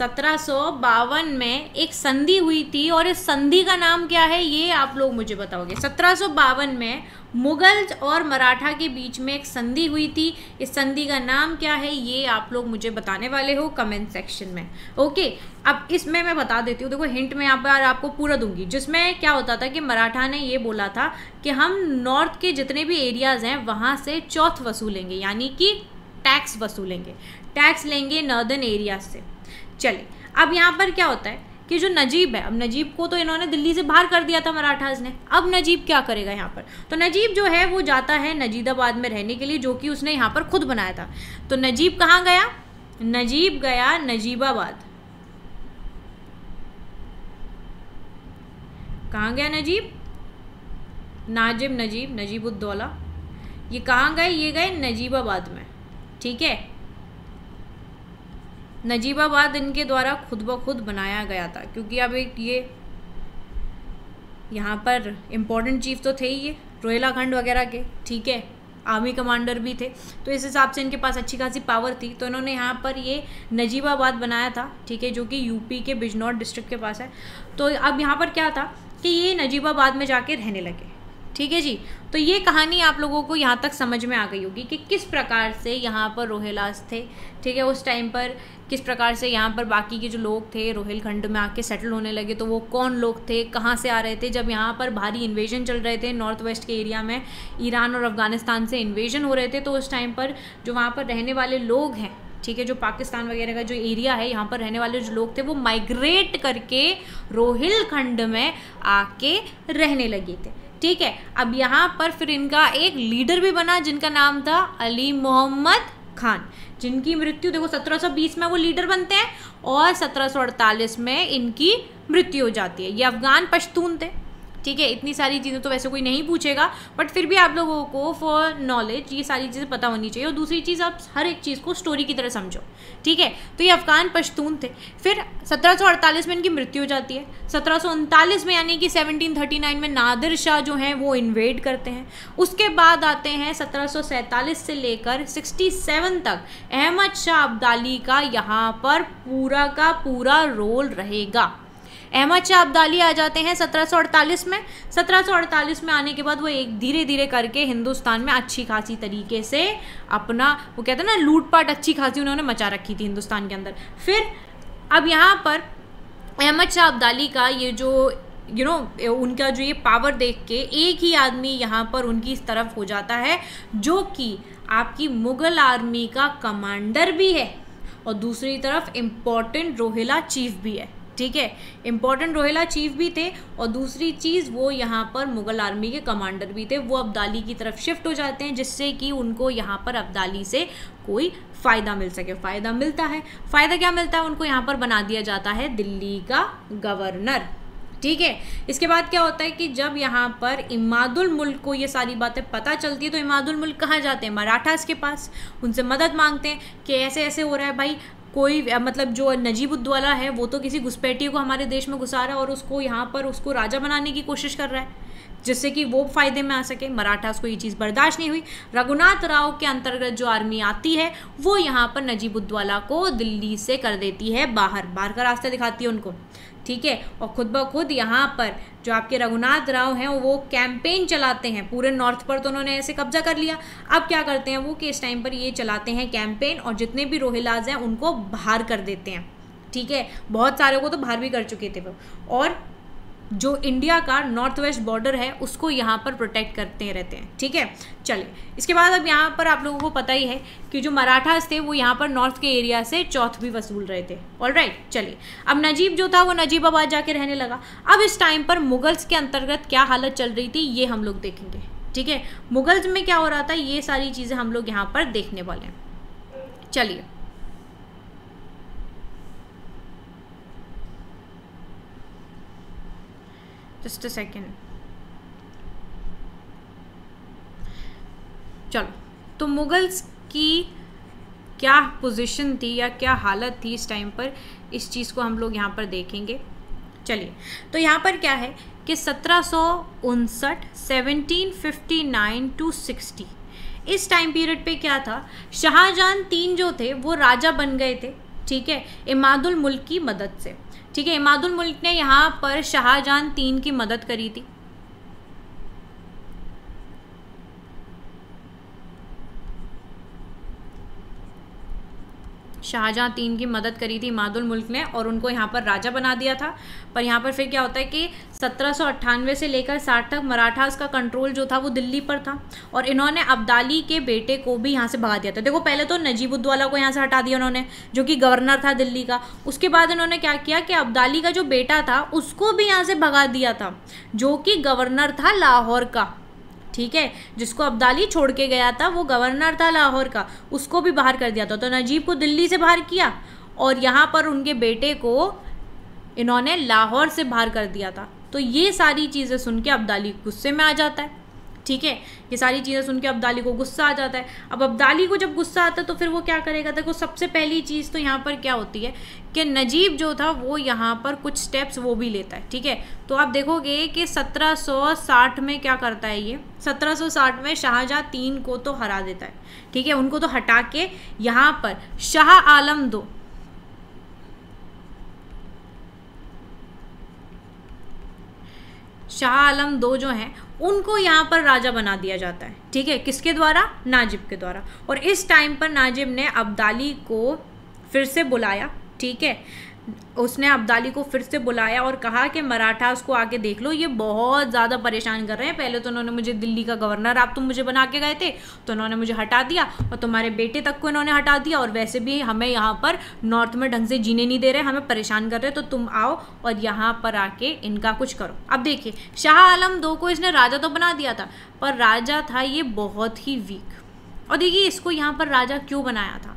सत्रह सौ बावन में एक संधि हुई थी और इस संधि का नाम क्या है ये आप लोग मुझे बताओगे। सत्रह सौ बावन में मुगल और मराठा के बीच में एक संधि हुई थी। इस संधि का नाम क्या है ये आप लोग मुझे बताने वाले हो कमेंट सेक्शन में। ओके अब इसमें मैं बता देती हूँ। देखो हिंट में यहाँ पर आपको पूरा दूँगी। जिसमें क्या होता था कि मराठा ने ये बोला था कि हम नॉर्थ के जितने भी एरियाज़ हैं, वहाँ से चौथ वसूलेंगे, यानी कि टैक्स वसूलेंगे। टैक्स लेंगे नॉर्दर्न एरिया से। चलिए, अब यहाँ पर क्या होता है कि जो नजीब है, अब नजीब को तो इन्होंने दिल्ली से बाहर कर दिया था मराठाज ने। अब नजीब क्या करेगा यहाँ पर? तो नजीब जो है, वो जाता है नजीदाबाद में रहने के लिए, जो कि उसने यहाँ पर खुद बनाया था। तो नजीब कहाँ गया? नजीब गया नजीबाबाद। कहाँ गया नजीब? नाजिब नजीब, नजीबुद्दौला। ये कहाँ गए? ये गए नजीबाबाद में। ठीक है? नजीबाबाद इनके द्वारा खुद ब खुद बनाया गया था, क्योंकि अब एक ये यहाँ पर इम्पोर्टेंट चीफ तो थे ही ये रोहिला खंड वगैरह के, ठीक है आर्मी कमांडर भी थे। तो इस हिसाब से इनके पास अच्छी खासी पावर थी तो इन्होंने यहाँ पर ये नजीबाबाद बनाया था, ठीक है, जो कि यूपी के बिजनौर डिस्ट्रिक्ट के पास है। तो अब यहाँ पर क्या था कि ये नजीबाबाद में जाके रहने लगे, ठीक है जी। तो ये कहानी आप लोगों को यहाँ तक समझ में आ गई होगी कि किस प्रकार से यहाँ पर रोहिलास थे, ठीक है, उस टाइम पर किस प्रकार से यहाँ पर बाकी के जो लोग थे, रोहिलखंड में आके सेटल होने लगे तो वो कौन लोग थे, कहाँ से आ रहे थे? जब यहाँ पर भारी इन्वेजन चल रहे थे नॉर्थ वेस्ट के एरिया में ईरान और अफ़गानिस्तान से इन्वेजन हो रहे थे तो उस टाइम पर जो वहाँ पर रहने वाले लोग हैं, ठीक है, जो पाकिस्तान वगैरह का जो एरिया है, यहाँ पर रहने वाले जो लोग थे, वो माइग्रेट करके रोहिलखंड में आके रहने लगे थे, ठीक है। अब यहाँ पर फिर इनका एक लीडर भी बना, जिनका नाम था अली मोहम्मद खान। जिनकी मृत्यु, देखो 1720 में वो लीडर बनते हैं और 1748 में इनकी मृत्यु हो जाती है। ये अफगान पश्तून थे। ठीक है, इतनी सारी चीज़ें तो वैसे कोई नहीं पूछेगा बट फिर भी आप लोगों को फॉर नॉलेज ये सारी चीज़ें पता होनी चाहिए और दूसरी चीज़ आप हर एक चीज़ को स्टोरी की तरह समझो, ठीक है? तो ये अफगान पश्तून थे। फिर 1748 में इनकी मृत्यु हो जाती है। सत्रह सौ उनतालीस में यानी कि 1739 में नादिर शाह जो हैं, वो इन्वेड करते हैं। उसके बाद आते हैं सत्रह से लेकर 67 तक। अहमद शाह अब्दाली का यहाँ पर पूरा का पूरा रोल रहेगा। अहमद शाह अब्दाली आ जाते हैं 1748 में। 1748 में आने के बाद वो एक धीरे धीरे करके हिंदुस्तान में अच्छी खासी तरीके से अपना वो कहते हैं ना लूटपाट अच्छी खासी उन्होंने मचा रखी थी हिंदुस्तान के अंदर। फिर अब यहाँ पर अहमद शाह अब्दाली का ये जो यू you नो know, उनका जो ये पावर देख के एक ही आदमी यहाँ पर उनकी इस तरफ़ हो जाता है जो कि आपकी मुग़ल आर्मी का कमांडर भी है और दूसरी तरफ़ इम्पोर्टेंट रोहिला चीफ भी है। ठीक है? इंपॉर्टेंट रोहिला चीफ भी थे और दूसरी चीज़ वो यहाँ पर मुग़ल आर्मी के कमांडर भी थे। वो अब्दाली की तरफ़ शिफ्ट हो जाते हैं जिससे कि उनको यहाँ पर अब्दाली से कोई फ़ायदा मिल सके। फ़ायदा मिलता है। फ़ायदा क्या मिलता है? उनको यहाँ पर बना दिया जाता है दिल्ली का गवर्नर ठीक है? इसके बाद क्या होता है कि जब यहाँ पर इमादुल मुल्क को ये सारी बातें पता चलती है तो इमादुल मुल्क कहाँ जाते हैं? मराठास के पास। उनसे मदद मांगते हैं कि ऐसे ऐसे हो रहा है भाई। कोई मतलब जो नजीबुद्दौला है, वो तो किसी घुसपैठी को हमारे देश में घुसा रहा है और उसको यहाँ पर उसको राजा बनाने की कोशिश कर रहा है। जिससे कि वो फ़ायदे में आ सके। मराठास को ये चीज़ बर्दाश्त नहीं हुई। रघुनाथ राव के अंतर्गत जो आर्मी आती है, वो यहाँ पर नजीबुद्दौला को दिल्ली से कर देती है। बाहर बाहर का रास्ता दिखाती है उनको। ठीक है? और खुद ब खुद यहाँ पर जो आपके रघुनाथ राव हैं, वो कैंपेन चलाते हैं। पूरे नॉर्थ पर तो उन्होंने ऐसे कब्जा कर लिया। अब क्या करते हैं वो कि इस टाइम पर ये चलाते हैं कैंपेन और जितने भी रोहिलाज हैं, उनको बाहर कर देते हैं। ठीक है? बहुत सारे को तो बाहर भी कर चुके थे वो। और जो इंडिया का नॉर्थ वेस्ट बॉर्डर है, उसको यहाँ पर प्रोटेक्ट करते रहते हैं। ठीक है? चलिए, इसके बाद अब यहाँ पर आप लोगों को पता ही है कि जो मराठास थे, वो यहाँ पर नॉर्थ के एरिया से चौथ भी वसूल रहे थे। ऑल राइट चलिए। अब नजीब जो था, वो नजीबाबाद जाके रहने लगा। अब इस टाइम पर मुगल्स के अंतर्गत क्या हालत चल रही थी, ये हम लोग देखेंगे। ठीक है? मुगल्स में क्या हो रहा था, ये सारी चीज़ें हम लोग यहाँ पर देखने वाले हैं। चलिए। जस्ट अ सेकेंड चलो तो मुगल्स की क्या पोजीशन थी या क्या हालत थी इस टाइम पर? इस चीज़ को हम लोग यहाँ पर देखेंगे। चलिए तो यहाँ पर क्या है कि सत्रह सौ उनसठ seventeen fifty nine to sixty इस टाइम पीरियड पे क्या था? शाहजहां तीन जो थे, वो राजा बन गए थे, ठीक है? इमादुल मुल्क की मदद से। ठीक है इमादुल मुल्क ने यहाँ पर शाहजहाँ तीन की मदद करी थी। शाहजहाँ तीन की मदद करी थी मादुल मुल्क ने और उनको यहाँ पर राजा बना दिया था। पर यहाँ पर फिर क्या होता है कि सत्रह सौ अट्ठानवे से लेकर साठ तक मराठास का कंट्रोल जो था वो दिल्ली पर था और इन्होंने अब्दाली के बेटे को भी यहाँ से भगा दिया था। देखो, पहले तो नजीबुद्दौला को यहाँ से हटा दिया उन्होंने, जो कि गवर्नर था दिल्ली का। उसके बाद इन्होंने क्या किया कि अब्दाली का जो बेटा था, उसको भी यहाँ से भगा दिया था, जो कि गवर्नर था लाहौर का। ठीक है? जिसको अब्दाली छोड़ के गया था, वो गवर्नर था लाहौर का। उसको भी बाहर कर दिया था। तो नजीब को दिल्ली से बाहर किया और यहाँ पर उनके बेटे को इन्होंने लाहौर से बाहर कर दिया था। तो ये सारी चीज़ें सुन के अब्दाली गुस्से में आ जाता है। ठीक है? ये सारी चीज़ें सुन के अब्दाली को गुस्सा आ जाता है। अब अब्दाली को जब गुस्सा आता है तो फिर वो क्या करेगा? देखो, सबसे पहली चीज़ तो यहाँ पर क्या होती है कि नजीब जो था, वो यहाँ पर कुछ स्टेप्स वो भी लेता है, ठीक है? तो आप देखोगे कि 1760 में क्या करता है ये? 1760 में शाहजहाँ तीन को तो हरा देता है, ठीक है? उनको तो हटा के यहाँ पर शाह आलम दो शाह आलम दो जो हैं, उनको यहाँ पर राजा बना दिया जाता है। ठीक है? किसके द्वारा? नाजिब के द्वारा। और इस टाइम पर नाजिब ने अब्दाली को फिर से बुलाया। ठीक है? उसने अब्दाली को फिर से बुलाया और कहा कि मराठा उसको आके देख लो, ये बहुत ज़्यादा परेशान कर रहे हैं। पहले तो उन्होंने मुझे दिल्ली का गवर्नर, आप तुम मुझे बना के गए थे तो उन्होंने मुझे हटा दिया और तुम्हारे बेटे तक को इन्होंने हटा दिया और वैसे भी हमें यहाँ पर नॉर्थ में ढंग से जीने नहीं दे रहे, हमें परेशान कर रहे तो तुम आओ और यहाँ पर आके इनका कुछ करो। अब देखिए, शाह आलम दो को इसने राजा तो बना दिया था, पर राजा था ये बहुत ही वीक और देखिए, इसको यहाँ पर राजा क्यों बनाया था?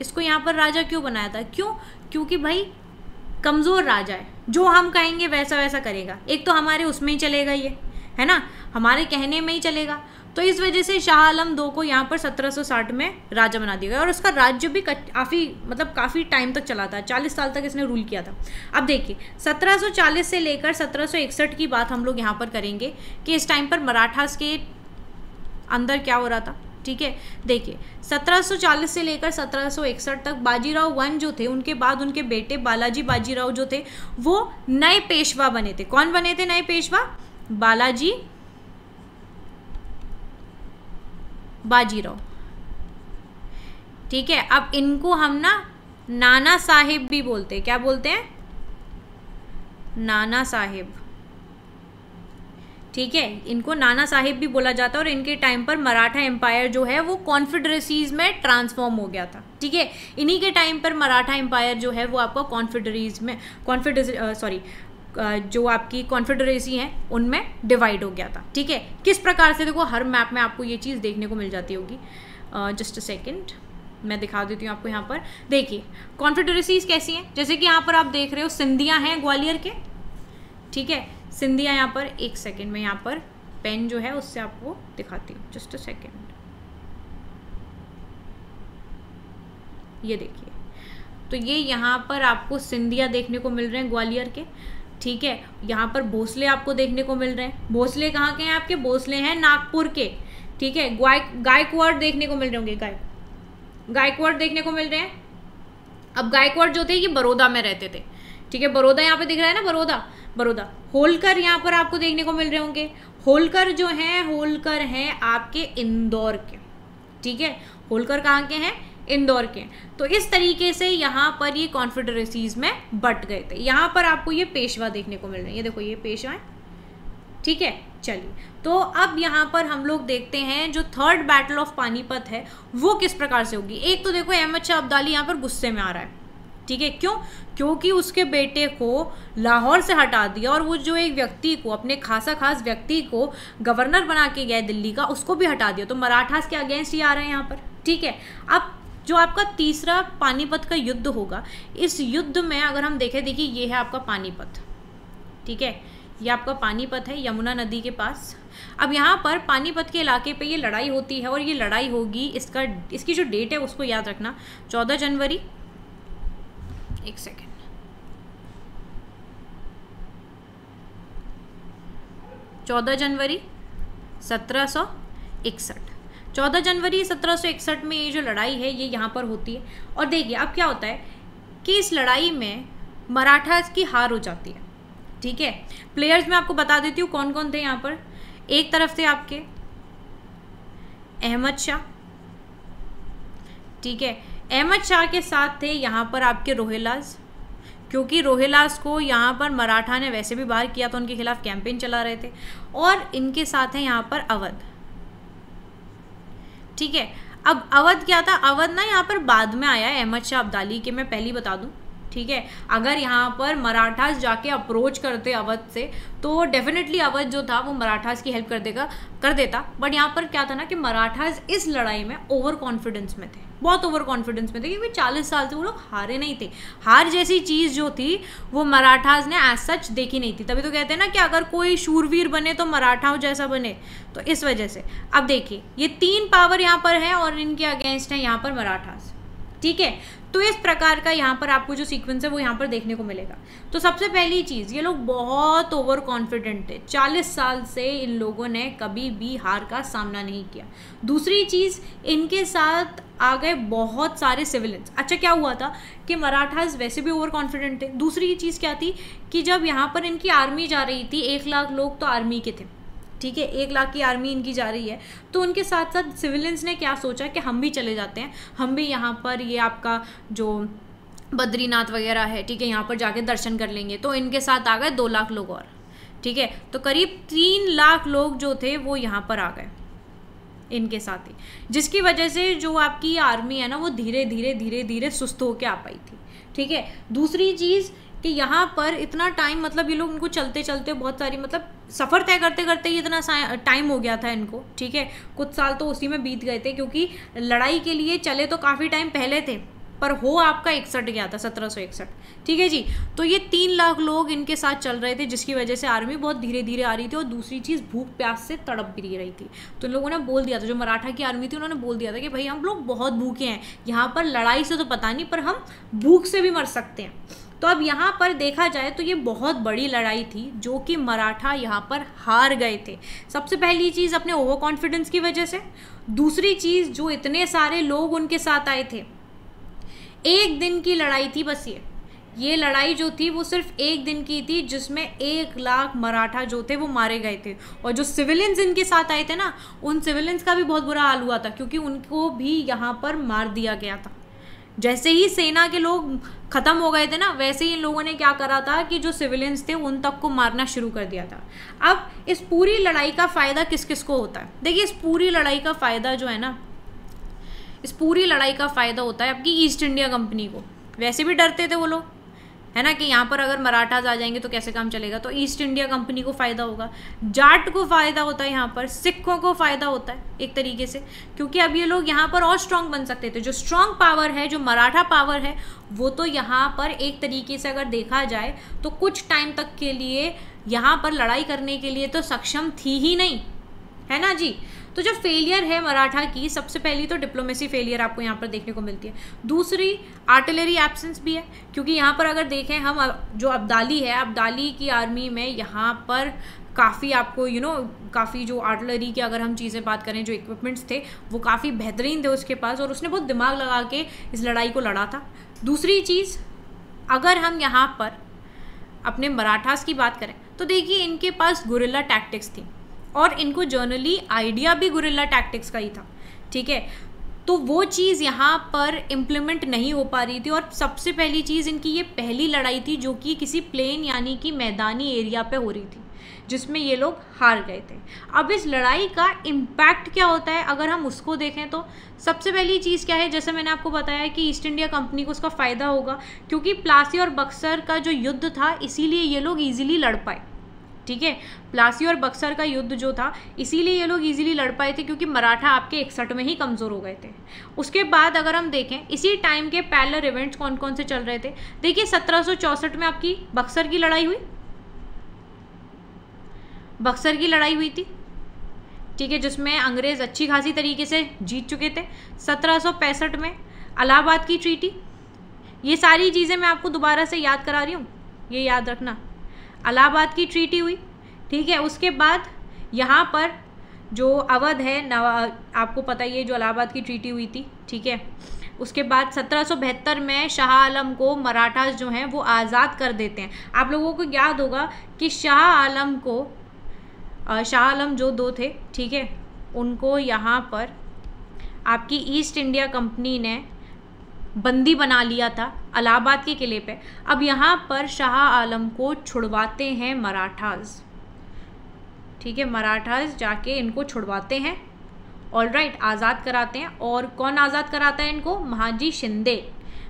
इसको यहाँ पर राजा क्यों बनाया था? क्यों? क्योंकि भाई, कमज़ोर राजा है। जो हम कहेंगे वैसा वैसा करेगा। एक तो हमारे उसमें ही चलेगा ये, है ना? हमारे कहने में ही चलेगा। तो इस वजह से शाह आलम दो को यहाँ पर 1760 में राजा बना दिया गया। और उसका राज्य भी काफ़ी मतलब काफ़ी टाइम तक चला था। 40 साल तक इसने रूल किया था। अब देखिए 1740 से लेकर 1761 की बात हम लोग यहाँ पर करेंगे कि इस टाइम पर मराठास के अंदर क्या हो रहा था? ठीक है? देखिए 1740 से लेकर 1761 तक बाजीराव वन जो थे, उनके बाद उनके बेटे बालाजी बाजीराव जो थे, वो नए पेशवा बने थे। कौन बने थे नए पेशवा? बालाजी बाजीराव। ठीक है, अब इनको हम ना नाना साहिब भी बोलते हैं। क्या बोलते हैं? नाना साहिब। ठीक है? इनको नाना साहिब भी बोला जाता है और इनके टाइम पर मराठा एम्पायर जो है वो कॉन्फेडरेसीज में ट्रांसफॉर्म हो गया था। ठीक है? इन्हीं के टाइम पर मराठा एम्पायर जो है वो आपका कॉन्फेडरीज में कॉन्फेडर सॉरी जो आपकी कॉन्फेडरेसी हैं, उनमें डिवाइड हो गया था। ठीक है? किस प्रकार से देखो, हर मैप में आपको ये चीज़ देखने को मिल जाती होगी। जस्ट अ सेकेंड मैं दिखा देती हूँ आपको यहाँ पर। देखिए कॉन्फेडरेसीज कैसी हैं? जैसे कि यहाँ पर आप देख रहे हो, सिंधिया हैं ग्वालियर के। ठीक है? सिंधिया यहाँ पर, एक सेकेंड में यहाँ पर पेन जो है उससे आपको दिखाती हूँ जस्ट अ सेकेंड ये देखिए। तो ये यहाँ पर आपको सिंधिया देखने को मिल रहे हैं ग्वालियर के, ठीक है? यहाँ पर भोसले आपको देखने को मिल रहे हैं। भोसले कहाँ के हैं आपके? भोसले हैं नागपुर के, ठीक है? गाय, गायकवाड़ देखने को मिल रहे होंगे, गाय। गायकवाड़ देखने को मिल रहे हैं। अब गायकवाड़ जो थे, ये बड़ौदा में रहते थे। ठीक है, बड़ौदा यहाँ पे दिख रहा है ना, बड़ौदा? बड़ौदा। होलकर यहाँ पर आपको देखने को मिल रहे होंगे। होलकर जो हैं, होलकर हैं आपके इंदौर के। ठीक है? होलकर कहाँ के हैं? इंदौर के। तो इस तरीके से यहाँ पर ये कॉन्फिडरेसीज में बट गए थे। यहाँ पर आपको ये पेशवा देखने को मिल रहे हैं। ये देखो, ये पेशवा ठीक है? चलिए। तो अब यहाँ पर हम लोग देखते हैं जो थर्ड बैटल ऑफ़ पानीपत है, वो किस प्रकार से होगी? एक तो देखो अहमद शाह अब्दाली यहाँ पर गुस्से में आ रहा है। ठीक है? क्यों? क्योंकि उसके बेटे को लाहौर से हटा दिया और वो जो एक व्यक्ति को, अपने खासा खास व्यक्ति को गवर्नर बना के गया दिल्ली का, उसको भी हटा दिया। तो मराठास के अगेंस्ट ही आ रहे हैं यहाँ पर, ठीक है? अब जो आपका तीसरा पानीपत का युद्ध होगा, इस युद्ध में अगर हम देखें, देखिए, ये है आपका पानीपत, ठीक है? ये आपका पानीपत है, यमुना नदी के पास। अब यहाँ पर पानीपत के इलाके पे ये लड़ाई होती है और ये लड़ाई होगी, इसका, इसकी जो डेट है, उसको याद रखना, चौदह जनवरी, एक सेकेंड चौदह जनवरी सत्रह सौ इकसठ। चौदह जनवरी सत्रह सौ इकसठ में ये जो लड़ाई है, ये यहाँ पर होती है। और देखिए, अब क्या होता है कि इस लड़ाई में मराठा की हार हो जाती है। ठीक है? प्लेयर्स मैं आपको बता देती हूँ कौन कौन थे यहाँ पर। एक तरफ़ थे आपके अहमद शाह। ठीक है? अहमद शाह के साथ थे यहाँ पर आपके रोहिलास क्योंकि रोहिलास को यहाँ पर मराठा ने वैसे भी बाहर किया तो उनके खिलाफ कैंपेन चला रहे थे। और इनके साथ है यहाँ पर अवध। ठीक है, अब अवध क्या था? अवध ना यहाँ पर बाद में आया है, अहमद शाह अब्दाली के, मैं पहली बता दूँ। ठीक है, अगर यहाँ पर मराठास जाके अप्रोच करते अवध से तो डेफिनेटली अवध जो था वो मराठास की हेल्प कर देगा, कर देता। बट यहाँ पर क्या था ना कि मराठास इस लड़ाई में ओवर कॉन्फिडेंस में थे। बहुत ओवर कॉन्फिडेंस में थे, क्योंकि चालीस साल से वो लोग हारे नहीं थे। हार जैसी चीज़ जो थी, वो मराठाज ने एज सच देखी नहीं थी। तभी तो कहते हैं ना कि अगर कोई शूरवीर बने तो मराठाओं जैसा बने। तो इस वजह से, अब देखिए, ये तीन पावर यहाँ पर है और इनके अगेंस्ट है यहाँ पर मराठास ठीक है? तो इस प्रकार का यहाँ पर आपको जो सीक्वेंस है वो यहाँ पर देखने को मिलेगा। तो सबसे पहली चीज़, ये लोग बहुत ओवर कॉन्फिडेंट थे। 40 साल से इन लोगों ने कभी भी हार का सामना नहीं किया। दूसरी चीज़, इनके साथ आ गए बहुत सारे सिविलियंस अच्छा क्या हुआ था कि मराठास वैसे भी ओवर कॉन्फिडेंट थे। दूसरी चीज़ क्या थी कि जब यहाँ पर इनकी आर्मी जा रही थी, एक लाख लोग तो आर्मी के थे। ठीक है, एक लाख की आर्मी इनकी जा रही है। तो उनके साथ साथ सिविलियंस ने क्या सोचा कि हम भी चले जाते हैं। हम भी यहाँ पर ये आपका जो बद्रीनाथ वगैरह है, ठीक है, यहाँ पर जाके दर्शन कर लेंगे। तो इनके साथ आ गए दो लाख लोग और, ठीक है। तो करीब तीन लाख लोग जो थे, वो यहाँ पर आ गए इनके साथ ही। जिसकी वजह से जो आपकी आर्मी है ना, वो धीरे धीरे धीरे धीरे सुस्त होकर आ पाई थी, ठीक है। दूसरी चीज़ कि यहाँ पर इतना टाइम मतलब ये लोग उनको चलते चलते बहुत सारी मतलब सफ़र तय करते करते ही इतना टाइम हो गया था इनको, ठीक है? कुछ साल तो उसी में बीत गए थे, क्योंकि लड़ाई के लिए चले तो काफ़ी टाइम पहले थे, पर हो आपका इकसठ गया था, सत्रह सौ इकसठ, ठीक है जी? तो ये तीन लाख लोग इनके साथ चल रहे थे, जिसकी वजह से आर्मी बहुत धीरे धीरे आ रही थी और दूसरी चीज़ भूख प्यास से तड़प भी रही थी। तो लोगों ने बोल दिया था, जो मराठा की आर्मी थी, उन्होंने बोल दिया था कि भाई हम लोग बहुत भूखे हैं, यहाँ पर लड़ाई से तो पता नहीं, पर हम भूख से भी मर सकते हैं। तो अब यहाँ पर देखा जाए तो ये बहुत बड़ी लड़ाई थी, जो कि मराठा यहाँ पर हार गए थे। सबसे पहली चीज़ अपने ओवर कॉन्फिडेंस की वजह से, दूसरी चीज़ जो इतने सारे लोग उनके साथ आए थे, एक दिन की लड़ाई थी बस ये। ये लड़ाई जो थी वो सिर्फ़ एक दिन की थी, जिसमें एक लाख मराठा जो थे वो मारे गए थे। और जो सिविलियंस इनके साथ आए थे ना, उन सिविलियंस का भी बहुत बुरा हाल हुआ था, क्योंकि उनको भी यहाँ पर मार दिया गया था। जैसे ही सेना के लोग ख़त्म हो गए थे ना, वैसे ही इन लोगों ने क्या करा था कि जो सिविलियंस थे, उन तक को मारना शुरू कर दिया था। अब इस पूरी लड़ाई का फ़ायदा किस किस को होता है? देखिए, इस पूरी लड़ाई का फ़ायदा जो है ना, इस पूरी लड़ाई का फ़ायदा होता है आपकी ईस्ट इंडिया कंपनी को। वैसे भी डरते थे वो लोग। है ना, कि यहाँ पर अगर मराठाज आ जाएँगे तो कैसे काम चलेगा? तो ईस्ट इंडिया कंपनी को फ़ायदा होगा। जाट को फ़ायदा होता है यहाँ पर, सिखों को फ़ायदा होता है एक तरीके से, क्योंकि अब ये लोग यहाँ पर और स्ट्रांग बन सकते थे। जो स्ट्रांग पावर है, जो मराठा पावर है, वो तो यहाँ पर एक तरीके से अगर देखा जाए तो कुछ टाइम तक के लिए, यहाँ पर लड़ाई करने के लिए तो सक्षम थी ही नहीं। है ना जी? तो जो फेलियर है मराठा की सबसे पहली तो डिप्लोमेसी फेलियर आपको यहाँ पर देखने को मिलती है। दूसरी आर्टिलरी एब्सेंस भी है क्योंकि यहाँ पर अगर देखें हम जो अब्दाली है अब्दाली की आर्मी में यहाँ पर काफ़ी आपको यू you नो know, काफ़ी जो आर्टिलरी की अगर हम चीज़ें बात करें जो इक्विपमेंट्स थे वो काफ़ी बेहतरीन थे उसके पास और उसने बहुत दिमाग लगा के इस लड़ाई को लड़ा था। दूसरी चीज़ अगर हम यहाँ पर अपने मराठास की बात करें तो देखिए इनके पास गुरिल्ला टैक्टिक्स थी। और इनको जर्नली आइडिया भी गुरिल्ला टैक्टिक्स का ही था, ठीक है? तो वो चीज़ यहाँ पर इम्प्लीमेंट नहीं हो पा रही थी और सबसे पहली चीज़ इनकी ये पहली लड़ाई थी जो कि किसी प्लेन यानी कि मैदानी एरिया पे हो रही थी, जिसमें ये लोग हार गए थे। अब इस लड़ाई का इम्पैक्ट क्या होता है? अगर हम उसको देखें तो सबसे पहली चीज़ क्या है? जैसे मैंने आपको बताया कि ईस्ट इंडिया कंपनी को उसका फ़ायदा होगा, क्योंकि प्लासी और बक्सर का जो युद्ध था, इसीलिए ये लोग ईजिली लड़ पाए। ठीक है? प्लासी और बक्सर का युद्ध जो था, इसीलिए ये लोग इजीली लड़ पाए थे क्योंकि मराठा आपके इकसठ में ही कमज़ोर हो गए थे। उसके बाद अगर हम देखें, इसी टाइम के पैलर इवेंट्स कौन कौन से चल रहे थे? देखिए, सत्रह में आपकी बक्सर की लड़ाई हुई। बक्सर की लड़ाई हुई थी, ठीक है, जिसमें अंग्रेज़ अच्छी खासी तरीके से जीत चुके थे। सत्रह सौ पैंसठ में अलाहाबाद की ट्रीटी ये सारी चीज़ें मैं आपको दोबारा से याद करा रही हूँ। ये याद रखना। अलाहाबाद की ट्रीटी हुई, ठीक है? उसके बाद यहाँ पर जो अवध है, नवा, आपको पता ही है, जो अलाहाबाद की ट्रीटी हुई थी, ठीक है? उसके बाद सत्रह सौ बहत्तर में शाह आलम को मराठास जो हैं, वो आज़ाद कर देते हैं। आप लोगों को याद होगा कि शाह आलम को शाह आलम जो दो थे, ठीक है? उनको यहाँ पर आपकी ईस्ट इंडिया कंपनी ने बंदी बना लिया था अलाहाबाद के किले पे। अब यहाँ पर शाह आलम को छुड़वाते हैं मराठाज। ठीक है, मराठाज जाके इनको छुड़वाते हैं। ऑल राइट आज़ाद कराते हैं। और कौन आज़ाद कराता है इनको? महाजी शिंदे।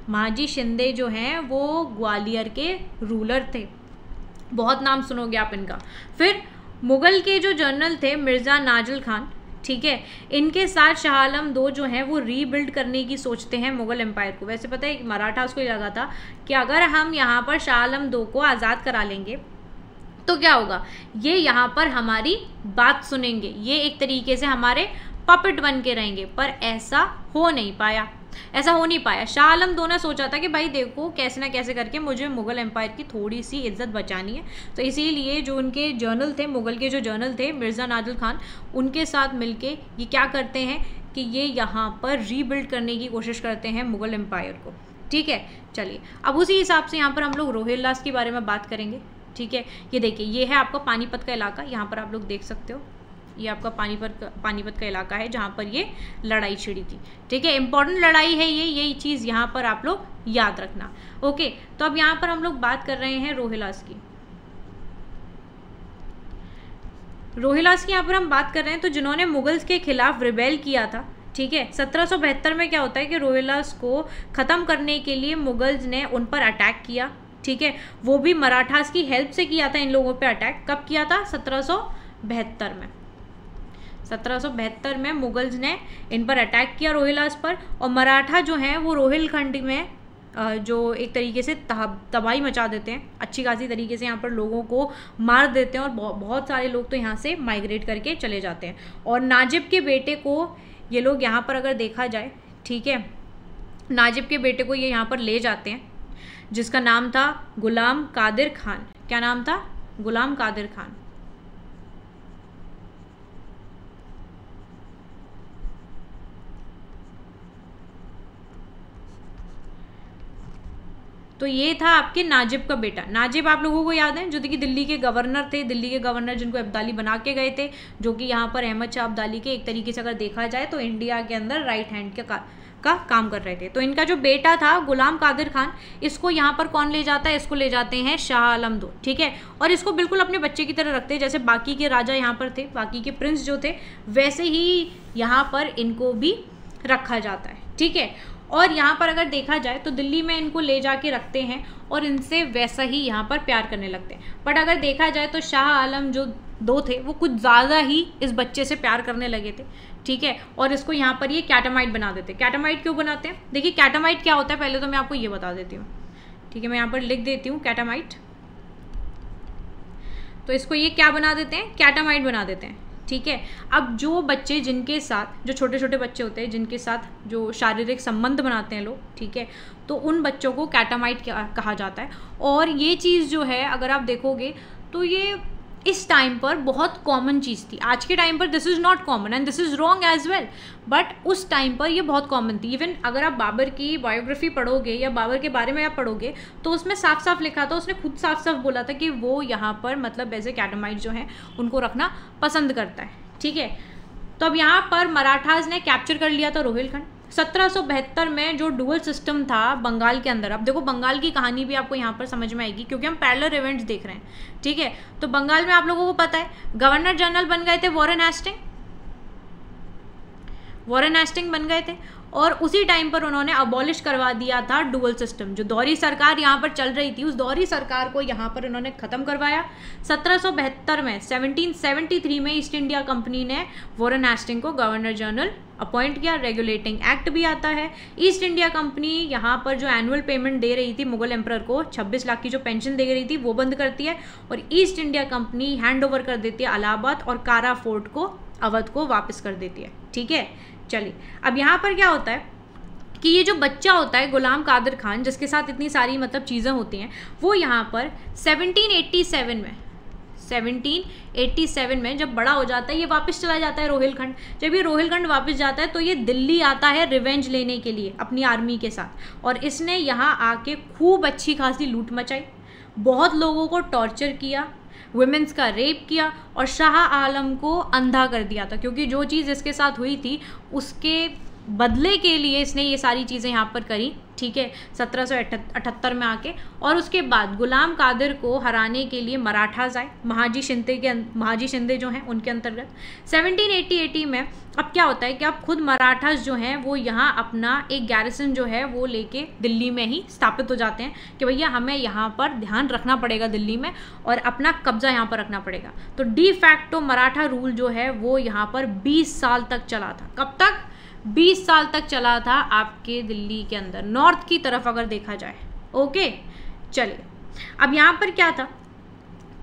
महाजी शिंदे जो हैं, वो ग्वालियर के रूलर थे। बहुत नाम सुनोगे आप इनका। फिर मुग़ल के जो जनरल थे मिर्ज़ा नाजल खान ठीक है? इनके साथ शाह आलम दो जो हैं, वो रीबिल्ड करने की सोचते हैं मुग़ल एम्पायर को। वैसे पता है मराठा उसको लगा था कि अगर हम यहाँ पर शाह आलम दो को आज़ाद करा लेंगे तो क्या होगा? ये यहाँ पर हमारी बात सुनेंगे। ये एक तरीके से हमारे पपेट बन के रहेंगे, पर ऐसा हो नहीं पाया। ऐसा हो नहीं पाया। शाह आलम दो ने सोचा था कि भाई देखो, कैसे ना कैसे करके मुझे मुग़ल एम्पायर की थोड़ी सी इज़्ज़त बचानी है। तो इसीलिए जो उनके जर्नल थे, मुग़ल के जो जर्नल थे, मिर्ज़ा नाजुल खान, उनके साथ मिलके ये क्या करते हैं कि ये यहाँ पर रीबिल्ड करने की कोशिश करते हैं मुग़ल एम्पायर को। ठीक है? चलिए, अब उसी हिसाब से यहाँ पर हम लोग रोहिल्लास के बारे में बात करेंगे। ठीक है? ये देखिए, ये है आपका पानीपत का इलाका, यहाँ पर आप लोग देख सकते हो। ये आपका पानीपत पानीपत का इलाका है जहाँ पर ये लड़ाई छिड़ी थी। ठीक है इंपॉर्टेंट लड़ाई है ये यही चीज़ यहाँ पर आप लोग याद रखना। ओके तो अब यहाँ पर हम लोग बात कर रहे हैं रोहिलास की। रोहिलास की यहाँ पर हम बात कर रहे हैं तो जिन्होंने मुगल्स के खिलाफ रिबेल किया था, ठीक है, सत्रह में क्या होता है कि रोहिलास को ख़त्म करने के लिए मुगल्स ने उन पर अटैक किया, ठीक है, वो भी मराठास की हेल्प से किया था इन लोगों पे अटैक कब किया था? सत्रह में। सत्रह सौ बहत्तर में मुगल्स ने इन पर अटैक किया रोहिलास पर। और मराठा जो हैं, वो रोहिलखंड में जो एक तरीके से तबाही मचा देते हैं, अच्छी खासी तरीके से यहाँ पर लोगों को मार देते हैं और बहुत सारे लोग तो यहाँ से माइग्रेट करके चले जाते हैं। और नाजिब के बेटे को ये लोग यहाँ पर अगर देखा जाए, ठीक है, नाजिब के बेटे को ये यहाँ पर ले जाते हैं, जिसका नाम था गुलाम कादिर खान। क्या नाम था? गुलाम कादिर खान। तो ये था आपके नाजिब का बेटा। नाजिब आप लोगों को याद है? जो कि दिल्ली के गवर्नर थे दिल्ली के गवर्नर जिनको अब्दाली बना के गए थे जो कि यहाँ पर अहमद शाह अब्दाली के एक तरीके से अगर देखा जाए तो इंडिया के अंदर राइट हैंड के का, का काम कर रहे थे। तो इनका जो बेटा था गुलाम कादिर खान इसको यहाँ पर कौन ले जाता है? इसको ले जाते हैं शाह आलम दो ठीक है? और इसको बिल्कुल अपने बच्चे की तरह रखते हैं जैसे बाकी के राजा यहाँ पर थे बाकी के प्रिंस जो थे वैसे ही यहाँ पर इनको भी रखा जाता है ठीक है? और यहाँ पर अगर देखा जाए तो दिल्ली में इनको ले जाके रखते हैं और इनसे वैसा ही यहाँ पर प्यार करने लगते हैं। बट अगर देखा जाए तो शाह आलम जो दो थे, वो कुछ ज़्यादा ही इस बच्चे से प्यार करने लगे थे, ठीक है? और इसको यहाँ पर ये कैटामाइट बना देते कैटामाइट क्यों बनाते हैं? देखिए, कैटामाइट क्या होता है? पहले तो मैं आपको ये बता देती हूँ, ठीक है? मैं यहाँ पर लिख देती हूँ कैटामाइट। तो इसको ये क्या बना देते हैं? कैटामाइट बना देते हैं। ठीक है? अब जो बच्चे जिनके साथ, जो छोटे छोटे बच्चे होते हैं, जिनके साथ जो शारीरिक संबंध बनाते हैं लोग, ठीक है? तो उन बच्चों को कैटामाइट कहा जाता है? और ये चीज़ जो है, अगर आप देखोगे तो ये इस टाइम पर बहुत कॉमन चीज़ थी। आज के टाइम पर this is not common and this is wrong as well but उस टाइम पर ये बहुत कॉमन थी। इवन अगर आप बाबर की बायोग्राफी पढ़ोगे या बाबर के बारे में आप पढ़ोगे तो उसमें साफ़ साफ़ लिखा था, उसने खुद साफ़ साफ़ बोला था कि वो यहाँ पर मतलब एज ए कैटमाइट जो हैं, उनको रखना पसंद करता है। ठीक है? तो अब यहाँ पर मराठाज ने कैप्चर कर लिया था रोहिलखंड सत्रह में जो डुअल सिस्टम था बंगाल के अंदर, अब देखो बंगाल की कहानी भी आपको यहाँ पर समझ में आएगी, क्योंकि हम पैरलर इवेंट्स देख रहे हैं, ठीक है? तो बंगाल में आप लोगों को पता है गवर्नर जनरल बन गए थे वॉरन एस्टिंग वॉरन एस्टिंग बन गए थे। और उसी टाइम पर उन्होंने अबॉलिश करवा दिया था डुअल सिस्टम जो दौरी सरकार यहाँ पर चल रही थी, उस दौरी सरकार को यहाँ पर उन्होंने ख़त्म करवाया। सत्रह में 1773 में ईस्ट इंडिया कंपनी ने वॉरेन हेस्टिंग को गवर्नर जनरल अपॉइंट किया। रेगुलेटिंग एक्ट भी आता है। ईस्ट इंडिया कंपनी यहाँ पर जो एनुअल पेमेंट दे रही थी मुगल एम्पर को 26 लाख की जो पेंशन दे रही थी, वो बंद करती है और East India Company hand over कर देती है अलाहाबाद और कारा फोर्ट को, अवध को वापस कर देती है। ठीक है? चलिए, अब यहाँ पर क्या होता है कि ये जो बच्चा होता है गुलाम कादिर खान, जिसके साथ इतनी सारी मतलब चीज़ें होती हैं, वो यहाँ पर 1787 में 1787 में जब बड़ा हो जाता है, ये वापस चला जाता है रोहिलखंड। जब ये रोहिलखंड वापस जाता है तो ये दिल्ली आता है रिवेंज लेने के लिए, अपनी आर्मी के साथ। और इसने यहाँ आके खूब अच्छी खासी लूट मचाई, बहुत लोगों को टॉर्चर किया वुमेंस का रेप किया और शाह आलम को अंधा कर दिया था, क्योंकि जो चीज़ इसके साथ हुई थी, उसके बदले के लिए इसने ये सारी चीज़ें यहाँ पर करी, ठीक है? सत्रह सौ अठहत्तर में आके। और उसके बाद गुलाम कादिर को हराने के लिए मराठाज आए महाजी शिंदे के महाजी शिंदे जो हैं, उनके अंतर्गत। 1780-80 में अब क्या होता है कि अब खुद मराठाज जो हैं, वो यहाँ अपना एक गैरिसन जो है, वो लेके दिल्ली में ही स्थापित हो जाते हैं कि भैया हमें यहाँ पर ध्यान रखना पड़ेगा दिल्ली में और अपना कब्जा यहाँ पर रखना पड़ेगा। तो डी फैक्टो मराठा रूल जो है, वो यहाँ पर बीस साल तक चला था। कब तक? 20 साल तक चला था आपके दिल्ली के अंदर। नॉर्थ की तरफ़ अगर देखा जाए। ओके चलिए। अब यहाँ पर क्या था?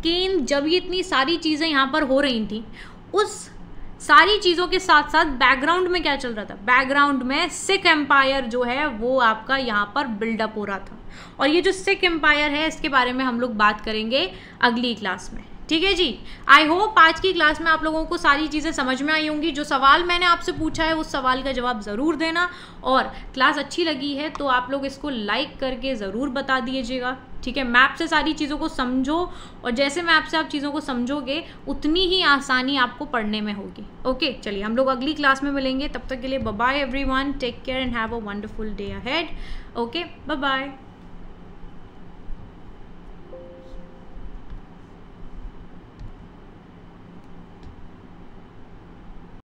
कि जब ये इतनी सारी चीज़ें यहाँ पर हो रही थी, उस सारी चीज़ों के साथ साथ बैकग्राउंड में क्या चल रहा था? बैकग्राउंड में सिख एम्पायर जो है, वो आपका यहाँ पर बिल्डअप हो रहा था। और ये जो सिख एम्पायर है, इसके बारे में हम लोग बात करेंगे अगली क्लास में। ठीक है जी? आई होप आज की क्लास में आप लोगों को सारी चीज़ें समझ में आई होंगी। जो सवाल मैंने आपसे पूछा है, उस सवाल का जवाब ज़रूर देना। और क्लास अच्छी लगी है तो आप लोग इसको लाइक करके ज़रूर बता दीजिएगा। ठीक है? मैप से सारी चीज़ों को समझो, और जैसे मैप से आप चीज़ों को समझोगे, उतनी ही आसानी आपको पढ़ने में होगी। ओके चलिए, हम लोग अगली क्लास में मिलेंगे। तब तक के लिए bye everyone take care and have a wonderful day ahead okay bye